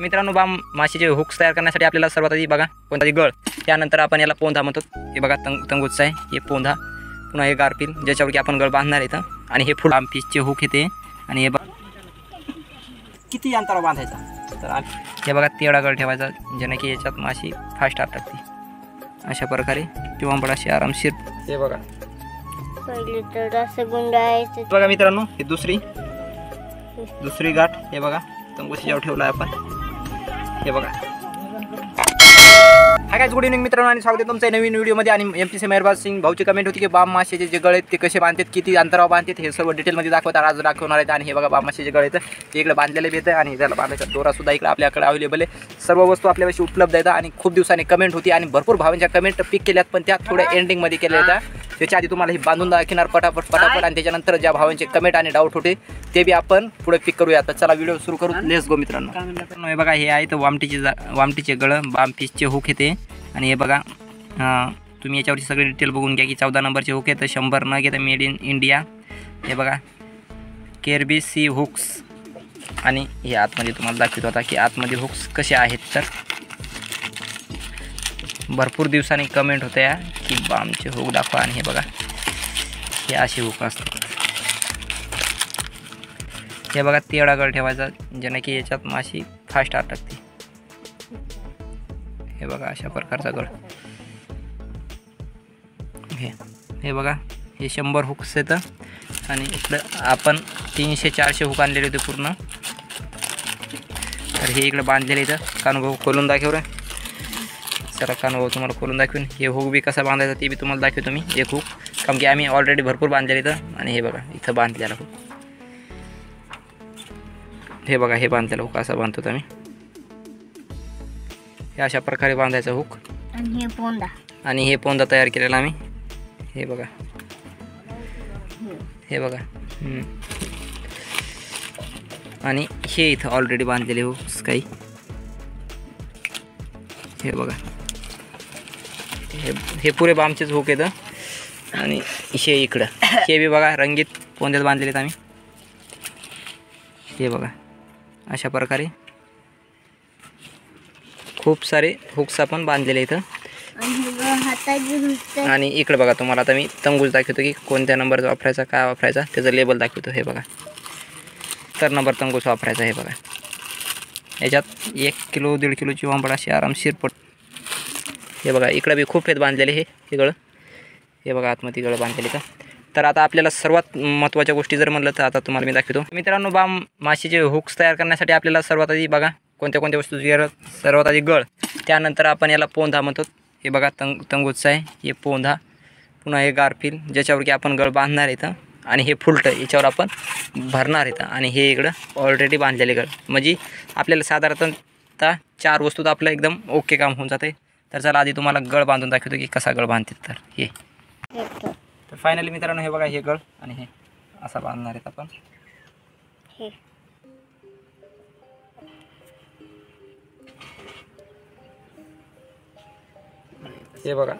मित्रांनो बा माशीचे हुक्स तयार करण्यासाठी आपल्याला सर्वात आधी बघा कोणता गळ. त्यानंतर आपण याला पोंधा म्हणतो. हे बघा तंग तंगूचा आहे. हे पोंधा. पुन्हा हे गारपील ज्याच्यावर की आपण गळ बांधणार इथं. आणि हे फुल पीसचे हुक येते. आणि हे बघा किती अंतरावर बांधायचा? तर हे बघा तेवढा गळ ठेवायचा ज्याने की याच्यात माशी फास्ट टाकते अशा प्रकारे किंवा बडाशी आरामशीर. हे बघा. बघा मित्रांनो ही दुसरी. दुसरी गाठ हे बघा तंबूशीच्यावर ठेवला आपण. हे बघा. हा काय गुड इव्हनिंग मित्रांनो आणि स्वागत आहे तुमच्या नवीन व्हिडिओमध्ये. आणि M P C Meharbaz Singh भाऊची comment होती की बाम माशेचे जे गळे आहेत ते कसे बांधतात किती अंतरावर बांधतात हे सर्व डिटेलमध्ये दाखवतात आज दाखवणार आहेत. आणि हे बघा बाम माशेचे गळे ते इकडे बांधलेले बी आणि त्याला बांधायचा दोरासुद्धा इकडे आपल्याकडे अवेलेबल आहे. सर्व वस्तू आपल्यापाशी उपलब्ध आहेत आणि खूप दिवसांनी कमेंट होती आणि भरपूर भावांच्या कमेंट पिक केल्यात पण त्या थोड्या एंडिंगमध्ये केल्या होत्या त्याच्या आधी तुम्हाला ही बांधून दाखवणार पटापट पटापट आणि त्याच्यानंतर ज्या भावांचे कमेंट आणि डाऊट होते ते बी आपण पुढे पिक करूया. आता चला व्हिडिओ सुरू करू. लेस गो मित्रांनो. मित्रांनो, हे बघा हे आहे तर वामटीचे जा वामटीचे गळं बाम पीसचे हुक येते. आणि हे बघा तुम्ही याच्यावरची सगळी डिटेल बघून घ्या की चौदा नंबरचे हुक येतं. शंभर न घेतं मेड इन इंडिया हे बघा केरबी सी हुक्स आणि हे आतमध्ये तुम्हाला दाखवत होता की आतमध्ये हुक्स कसे आहेत तर. भरपूर दिवसांनी कमेंट होत्या या की बामचे हुक दाखवा आणि हे बघा. हे असे हुक असतात. हे बघा तेवढा गळ ठेवायचा ज्याने की याच्यात माशी फास्ट अटकते. हे बघा अशा प्रकारचा गळ. हे हे बघा हे शंभर हुक्स येतं आणि इकडं आपण तीनशे चारशे हुक आणलेले होते पूर्ण. तर हे इकडं बांधलेले इथं कानुभव खोलून दाखव रे. सर कानुभव तुम्हाला खोलून दाखवेन. हे हुक बी कसा बांधायचा ते बी तुम्हाला दाखवतो मी. एक हुक. कारण की आम्ही ऑलरेडी भरपूर बांधलेले इथं. आणि हे बघा इथं बांधलेला हुक. हे बघा हे बांधलेलं हुक असा बांधतो आम्ही. हे अशा प्रकारे बांधायचं हुक. आणि हे पोंदा. आणि हे पोंदा तयार केलेला आम्ही. हे बघा. हे बघा. आणि हे इथं ऑलरेडी बांधलेले हुक्स काही हे बघा. हे हे पुरे बामचेच हुक येतं आणि हे इकडं. हे बी बघा रंगीत पोंद्यात बांधलेले आहेत आम्ही. हे बघा अशा प्रकारे खूप सारे हुक्स आपण बांधलेले इथं आणि इकडे बघा तुम्हाला आता मी तंगूज दाखवतो की कोणत्या नंबरचा वापरायचा काय वापरायचा त्याचं लेबल दाखवतो हे बघा. तर नंबर तंगूस वापरायचा हे बघा. याच्यात एक किलो दीड किलोची वांबड अशी आरामशीर पट हे बघा इकडं बी खूप आहेत बांधलेले हे हे गळं. हे बघा आतमध्ये गळं बांधलेले का तर आता आपल्याला सर्वात महत्त्वाच्या गोष्टी जर म्हणलं तर आता तुम्हाला मी दाखवतो. मित्रांनो बा माशीचे हुक्स तयार करण्यासाठी आपल्याला सर्वात आधी बघा कोणत्या कोणत्या वस्तू सर्वात आधी गळ. त्यानंतर आपण याला पोंधा म्हणतो. हे बघा तंग तंगूच आहे. हे पोंधा. पुन्हा हे गारफील ज्याच्यावर की आपण गळ बांधणार इथं. आणि हे फुलटं याच्यावर आपण भरणार इथं. आणि हे इकडं ऑलरेडी बांधलेले गळ. म्हणजे आपल्याला साधारणतः चार वस्तू तर आपलं एकदम ओके काम होऊन जाते तर चला आधी तुम्हाला गळ बांधून दाखवतो की कसा गळ बांधतात तर. हे. तर फायनली मित्रांनो हे बघा हे गळ आणि हे असा बांधणार आहेत आपण. हे. हे बघा.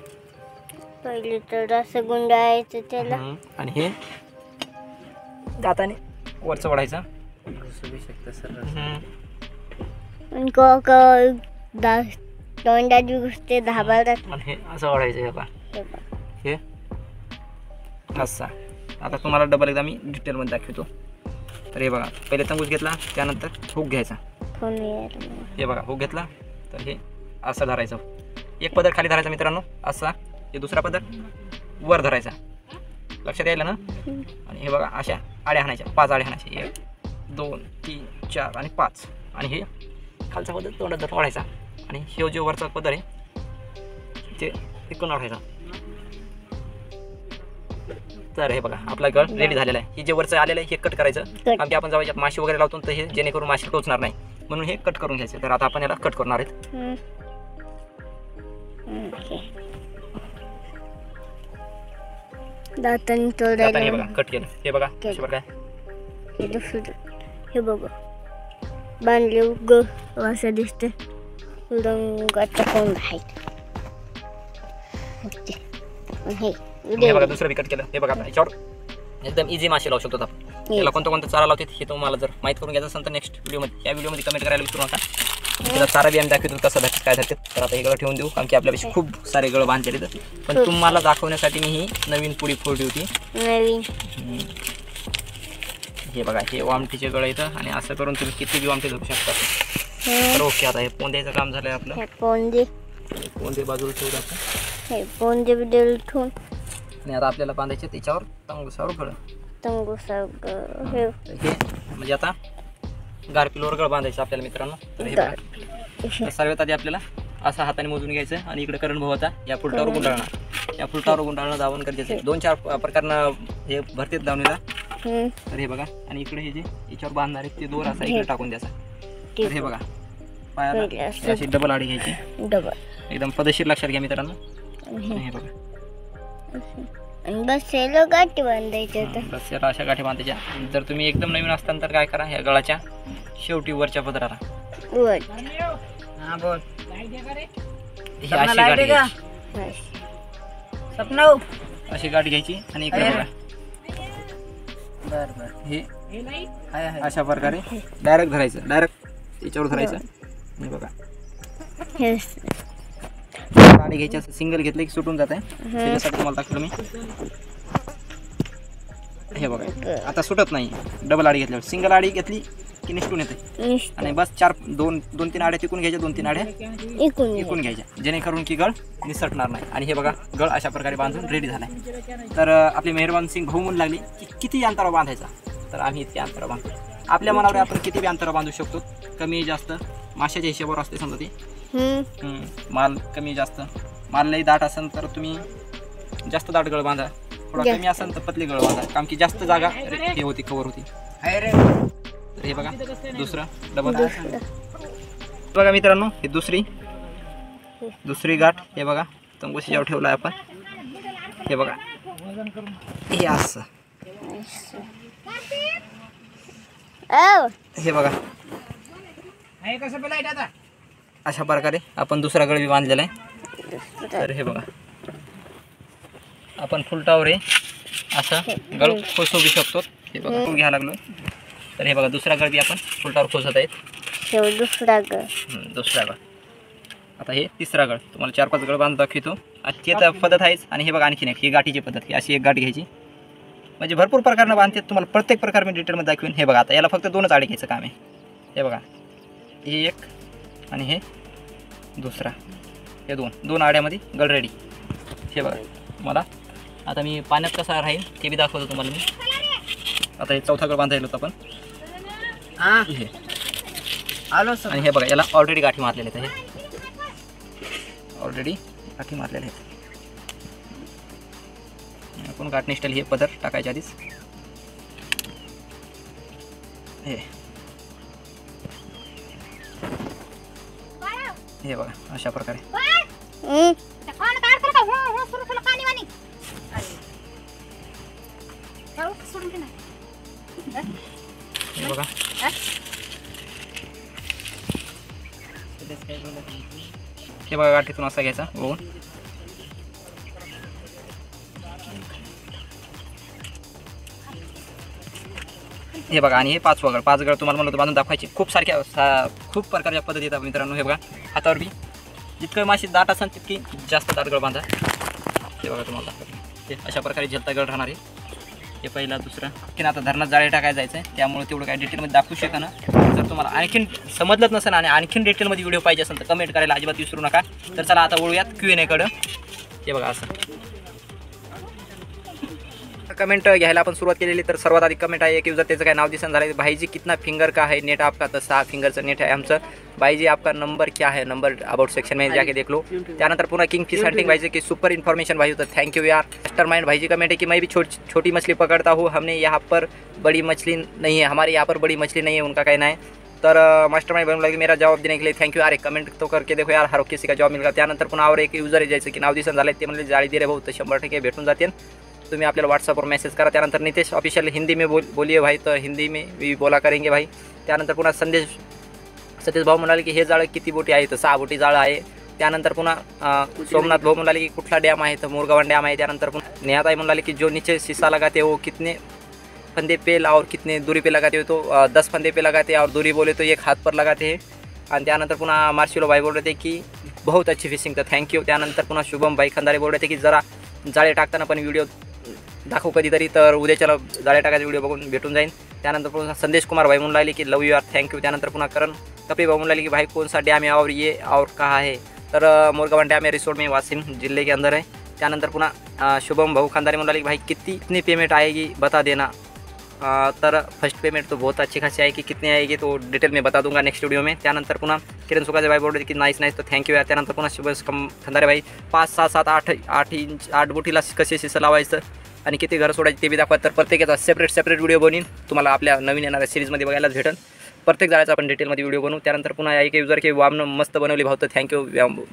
पहिले तर रसगुंडा आहे त्याला. आणि हे दाताने वरचं वाढायचं हम्म. आणि क- क- दा तोंडाची घुसते धाबाळतात आणि हे असं वाढायचं हे बघा. हे. असा. आता तुम्हाला डबल एकदा मी डिटेलमध्ये दाखवतो. तर हे बघा पहिले तंगूस घेतला त्यानंतर हुक घ्यायचा. हे बघा हुक घेतला तर हे असं धरायचं. एक पदर खाली धरायचा मित्रांनो असा. हे दुसरा पदर वर धरायचा. लक्षात यायला ना? आणि हे बघा अशा आड्या हाणायच्या पाच आड्या हाणायच्या. एक दोन तीन चार आणि पाच. आणि हे खालचा पदर तोंडात वाढायचा आणि हे जो वरचा पदर आहे ते इकडून वाढायचा तर हे बघा आपला गळ रेडी झालेला आहे. हे जे वरचं आलेलं आहे हे कट करायचं. कारण की आपण जेव्हा माशी वगैरे लावतो तर हे जेणेकरून माशी टोचणार नाही. म्हणून हे कट करून घ्यायचं. तर आता आपण याला कट करणार आहेत. कट केलं. हे बघा हे बघ. बांधले असं दिसते हे बघा दुसरं बी कट केलं. हे बघा याच्यावर एकदम इझी मासे लावू शकतो आपण. याला कोणतं कोणतं चारा लावतात हे तुम्हाला जर माहीत करून घ्यायचं असेल तर नेक्स्ट व्हिडिओमध्ये या व्हिडिओमध्ये कमेंट करायला विसरू नका. त्याला चारा बी आम्ही दाखवतो कसं धरतात काय धरतात तर आता हे गळ ठेवून देऊ कारण की आपल्यापेक्षा खूप सारे गळ बांधलेले आहेत. पण तुम्हाला दाखवण्यासाठी मी ही नवीन पुडी फोडली होती. हे बघा हे वामटीचे गळ येतं आणि असं करून तुम्ही किती बी वामटे धरू शकता. तर ओके आता हे पोंद्याचं काम झालं आहे आपलं. हे पोंदे. पोंदे बाजूला ठेवू आपण. हे पोंदे बद्दल ठेवून. आणि आता आपल्याला बांधायचे त्याच्यावर तांगुसावर गळ. तंगू सारख हे. म्हणजे आता गारपिलोवर गळ बांधायचं आपल्याला मित्रांनो. तर हे बघा. सर्वात आधी आपल्याला असा हाताने मोजून घ्यायचं आणि इकडे करण भाऊ होता या फुलटावर गुंडाळणार. या फुलटावर गुंडाळणं दावण आहे दोन चार प्रकारनं हे भरतेत दावणीला. तर हे बघा. आणि इकडे हे जे याच्यावर बांधणार आहे ते दोर असा इकडे टाकून द्यायचा. तर हे बघा. पायाला. हे अशी डबल आडी घ्यायची. डबल एकदम पदशीर लक्षात घ्या मित्रांनो. आणि हे हे बघा. असं. आणि बस हे गाठी बांधायचे तर बस याला अशा गाठी बांधायच्या. जर तुम्ही एकदम नवीन असताना तर काय करा ह्या गळाच्या शेवटी वरच्या पदराला. वर. हा बोल. ही अशी गाठी घ्यायची. बस. सपनाऊ अशी गाठ घ्यायची आणि इकडे बघा. बर बर. हे हाय हाय. अशा प्रकारे डायरेक्ट धरायचं. डायरेक्ट धरायचं. हे बघा. हे. घ्यायची असं सिंगल घेतलं की सुटून जात. आहे त्याच्यासाठी तुम्हाला दाखवलं मी. हे बघा. आता सुटत नाही. डबल आडी घेतल्यावर. सिंगल आडी घेतली की निष्ठून येते. आणि बस चार दोन दोन तीन आड्या तिकून घ्यायच्या दोन तीन आड्या इकून घ्यायच्या. जेणेकरून की गळ निसटणार नाही. आणि हे बघा गळ अशा प्रकारे बांधून रेडी झालाय. तर आपली मेहरबान सिंग भाऊ म्हणू लागली. की किती अंतरावर बांधायचा? तर आम्ही इतके अंतरावर बांधतो. आपल्या मनावर आपण किती बी अंतरावर बांधू शकतो? कमी जास्त. माशाच्या हिशोबावर असते समजा ते. हम्म. माल कमी जास्त. माल लई दाट असेल तर तुम्ही जास्त दाट गळ बांधा. थोडा. कमी असेल तर पतली गळ बांधा. कारण की जास्त जागा रे- हे होती कवर होती. तर हे बघा दुसरं डबल दुसरं. बघा मित्रांनो ही दुसरी. दुसरी गाठ हे बघा. तंबूशीच्यावर ठेवला आहे आपण. हे बघा. हे असं. हे. बघा. पेलायट आता? अशा प्रकारे आपण दुसरा गळबी बांधलेला आहे. तर हे बघा. आपण फुलटावर आहे. असं गळ खोसू शकतो. हे बघा. घ्यायला लागलो. तर हे बघा दुसरा गळबी आपण फुलटावर खोसत आहेत. हे दुसरा ग हम्म, दुसरा गळ. आता हे तिसरा गळ. तुम्हाला चार पाच गळ बांधून दाखवतो. आणि ती आता पद्धत आहेच. आणि हे बघा आणखीन एक. ही गाठीची पद्धत. ही अशी एक गाठ घ्यायची. म्हणजे भरपूर प्रकारनं बांधते तुम्हाला प्रत्येक प्रकार मी डिटेलमध्ये दाखवेन. हे बघा आता याला फक्त दोनच आडे घ्यायचं काम आहे. हे बघा. हे एक आणि हे दुसरा. हे दोन. दोन आड्यामध्ये गळ रेडी हे बघा. मला आता मी पाण्यात कसा राहील ते बी दाखवतो तुम्हाला मी. आता हे चौथा गळ बांधायला होतं आपण. हा. हे. आलो सर. आणि हे बघा याला ऑलरेडी गाठी मारलेले आहेत. हे. ऑलरेडी गाठी मारलेले आहेत. आपण गाठ स्टाईल हे पदर टाकायच्या आधीच. हे. हे बघा अशा प्रकारे. हे बघा. हे बघा गाठीतून असा घ्यायचा बघून हे बघा आणि हे पाच वगळ. पाच गळ तुम्हाला म्हणलं तर बांधून दाखवायचे. खूप सारख्या सा- खूप प्रकारच्या पद्धती येतात मित्रांनो हे बघा. हातावर बी. जितकं माशी दाट असेल तितकी जास्त दाटगळ बांधा. हे बघा तुम्हाला ते अशा प्रकारे झलता गळ राहणार आहे. हे पहिला दुसरा. की आता धरणात जाळे टाकायला जायचं आहे त्यामुळे तेवढं काय डिटेलमध्ये दाखवू शका ना जर तुम्हाला आणखीन समजलंच नसेल आणि आणखीन डिटेलमध्ये व्हिडिओ पाहिजे असेल तर कमेंट करायला अजिबात विसरू नका. तर चला आता वळूयात क्यू एन एकडं हे बघा असं. कमेंट घ्यायला आपण सुरुवात केलेली, तर सर्वात आधी कमेंट आहे, एक युजर त्याचं काय नाव दिसन झालं भाईजी, कितना फिंगर का है नेट आपका? तर सहा फिंगरचं नेट आहे आमचं. भाईजी, आपका नंबर क्या है? नंबर अबाउट सेक्शन में जाके देख लो. त्यानंतर पुन्हा किंग फ़िश हंटिंग भाई की सुपर इन्फॉर्मेशन भाई तो थैंक यू यार. मास्टर माइंड भाई जी कमेंट है कि, मैं भी छोट मछली पकड़ता हूँ. हमने यहाँ पर बड़ी मछली नहीं है. हमारे यहाँ पर बड़ी मछली नहीं है, उनका कहना है. तर मास्टर माइंड बनू लगे मेरा जवाब देने के लिए थँक्यू यार. एक कमेंट तो करके देखो यार, हर किसी का जॉब मिळेल त्यानंतर पुन्हा और एक युजर आहे ज्याचं की नाव दिसन झालं ते म्हणले, जाळी दे रे भाऊ, तर शंभर टक्के भेटून जातील. तुम्ही आपल्याला व्हॉट्सअपवर मेसेज करा. त्यानंतर नितेश ऑफिशियल हिंदी में बोल बोलिए भाई तर हिंदी में भी बोला करेंगे भाई. त्यानंतर पुन्हा संदेश सतीश भाऊ म्हणाले की हे जाळं किती बोटी आहे तर सहा बोटी जाळं आहे. त्यानंतर पुन्हा सोमनाथ भाऊ म्हणाले की कुठला डॅम आहे? तर मुरगावन डॅम आहे. त्यानंतर पुन्हा नेहाताई म्हणाले की जो नीचे शीशा लगाते वो कितने फंदे पे और कितने दूरी पे लगाते हो? तो दस फंदे पे लगाते हैं और दूरी बोले तो एक हाथ पर लगाते हैं. आणि त्यानंतर पुन्हा मार्शिलो भाई बोलत होते की बहुत अच्छी फिशिंग तर थँक्यू त्यानंतर पुन्हा शुभम भाई खंदारे बोलत होते की जरा जाळे टाकताना पण व्हिडिओ दाखवू कधीतरी तर. उद्याच्याला जाळे टाकायचा व्हिडिओ बघून भेटून जाईल त्यानंतर पुन्हा संदेश कुमार भाई म्हणून लागले की लव यू आर थँक्यू त्यानंतर पुन्हा करण कपिल भाई म्हणून लागले की, भाई कौन सा डॅम है और ये और कहा है तर मोरगावन डॅम है रिसोर्ट में वासिम ज़िले के अंदर है त्यानंतर पुन्हा शुभम भाऊ खानदारी म्हणून लागले की, भाई कितनी कितनी पेमेंट आएगी बता देना? तर फ़र्स्ट पेमेंट तो बहुत अच्छी खासी आएगी कितनी आएगी तो डिटेल में बता दूँगा नेक्स्ट वीडियो में. त्यानंतर पुन्हा किरण सुकाचे भाई बोलले की नाईस नाईस तो थँक्यू यार. त्यानंतर पुन्हा शुभ खंदारे भाई, पाच सहा सात, आठ आठ इंच आठ बोटीला कसे शिसं लावायचं? आणि किती घर सोडायचे ते बी दाखवा. तर प्रत्येकाचा सेपरेट सेपरेट व्हिडिओ बनवीन. तुम्हाला आपल्या नवीन येणाऱ्या सिरीजमध्ये बघायलाच भेटेल प्रत्येक जाळ्याचा आपण डिटेलमध्ये व्हिडिओ बनवू. त्यानंतर पुन्हा एक युजर की वामनं मस्त बनवली भाऊ. तर थँक्यू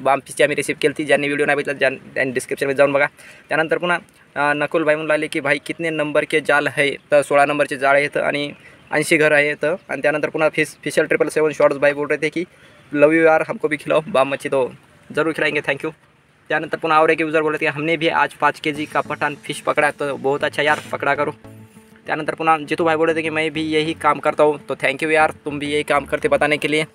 वामपीची आम्ही रिसीव केली ती ज्यांनी व्हिडिओ नाही बघितला ज्यां त्यांनी डिस्क्रिप्शनमध्ये जाऊन बघा. त्यानंतर पुन्हा नकुल भाई म्हणून लागले की भाई कितने नंबर के जाल आहे तर सोळा नंबरचे जाळ येतं आणि ऐंशी घर आहेत. आणि त्यानंतर पुन्हा फिश फिशल ट्रिपल सेवन शॉर्ट्स बाय बोल रहे थे की लव यू यार हमको भी खिलाओ. बाम मच्छी तो जरूर खिलाएंगे. थँक्यू त्यानंतर पुन्हा और एक यूज़र बोल थे हमने भी आज पाँच के जी का पठान फ़िश पकड़ा तो बहुत अच्छा यार पकड़ा करो. त्यानंतर पुन्हा जितू भाई बोल थे कि मैं भी यही काम करता हूँ तो थैंक यू यार तुम भी यही काम करते बताने के लिए।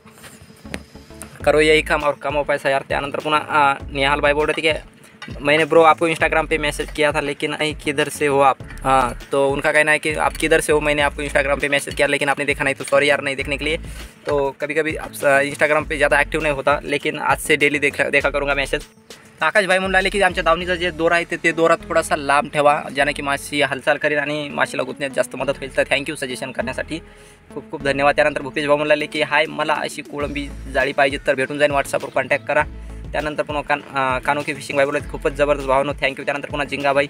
करो यही काम और कमाओ पैसा यार. त्यानंतर पुन्हा आ, निहाल भाई बोल रहे थे कि मैंने ब्रो आपको इंस्टाग्राम पे मैसेज किया था लेकिन नहीं किधर से हो आप? हाँ तो उनका कहना है कि आप किधर से हो मैंने आपको इंस्टाग्राम पे मैसेज किया लेकिन आपने देखा नहीं तो सॉरी यार नहीं देखने के लिए। तो कभी कभी आप इंस्टाग्राम पे ज़्यादा एक्टिव नहीं होता लेकिन आज से डेली देखा देखा करूँगा मैसेज आकाशभाई म्हणून लागले की आमच्या दावणीचा जे दोरा आहे ते ते दोरा थोडासा लांब ठेवा ज्याने की माशी हालचाल करेल आणि माशीला गुंतण्यात जास्त मदत होईल. तर थँक्यू सजेशन करण्यासाठी खूप खूप धन्यवाद. त्यानंतर भूपेश भाऊ म्हणले की हाय मला अशी कोळंबी जाळी पाहिजे तर भेटून जाईन व्हॉट्सअपवर कॉन्टॅक्ट करा. त्यानंतर पुन्हा कान कानोकी फिशिंग भाई बोलत खूपच जबरदस्त भावनो थँक्यू त्यानंतर पुन्हा जिंगाबाई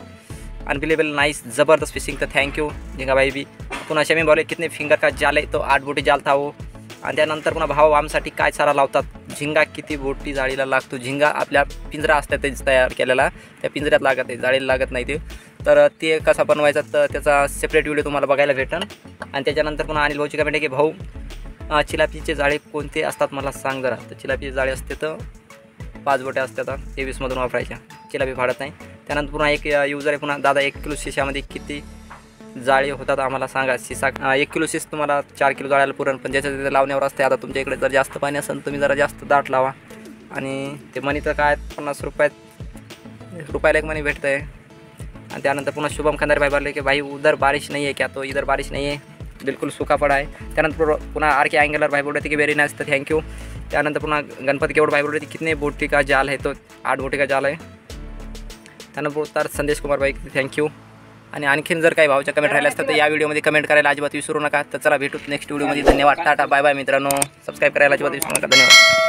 अनबिलेबल नाईस जबरदस्त फिशिंग तर थँक्यू जिंगाबाई बी पुन्हा शमी बोले कितने फिंगर का जाल आहे तो आठ बोटी जाल था हो. आणि त्यानंतर पुन्हा भाव आमसाठी काय चारा लावतात? झिंगा किती बोटी जाळीला लागतो. झिंगा आपल्या पिंजरा असतात तयार केलेला. त्या पिंजऱ्यात लागत आहे जाळीला लागत नाही ते. तर ते कसा बनवायचा तर त्याचा सेपरेट व्हिडिओ तुम्हाला बघायला भेटन. आणि त्याच्यानंतर पुन्हा अनिल भाऊची कमेंट आहे की भाऊ चिलापीचे जाळे कोणते असतात मला सांग जरा. तर चिलापीचे जाळे असते तर पाच बोट्या असतात. तेवीसमधून वापरायच्या. चिलापी फाडत नाही. त्यानंतर पुन्हा एक युजर आहे पुन्हा दादा एक किलो शिशामध्ये किती जाळे होतात. आम्हाला सांगा शिसा एक किलो शिस तुम्हाला चार किलो जाळ्याला पुरण पण ज्याच्या त्याच्या लावण्यावर असते आता तुमच्या इकडे जर जास्त पाणी असेल तुम्ही जरा जास्त दाट लावा. आणि ते मनी तर काय पन्नास रुपयात रुपयाला एक मनी भेटतं आहे आणि त्यानंतर पुन्हा शुभम खंदारे भाई बोलले की भाई उधर बारिश नाही आहे क्या? तो इधर बारिश नाही आहे बिलकुल सूखा पड़ा आहे. त्यानंतर पुन्हा आर के अँगलर भाई बोलते की वेरी नाईस तर थँक्यू त्यानंतर पुन्हा गणपती केवढ भाई बोलते की कितने बोटी का जाल है? तो आठ बोटी का जाल आहे त्यानंतर संदेश कुमार भाई थँक्यू आणि आणखीन जर काही भावच्या कमेंट राहिल्या असतात तर या व्हिडिओमध्ये कमेंट करायला अजिबात विसरू नका. तर चला भेटू नेक्स्ट व्हिडिओमध्ये धन्यवाद. टाटा बाय बाय मित्रांनो. सबस्क्राईब करायला अजिबात विसरू नका. धन्यवाद.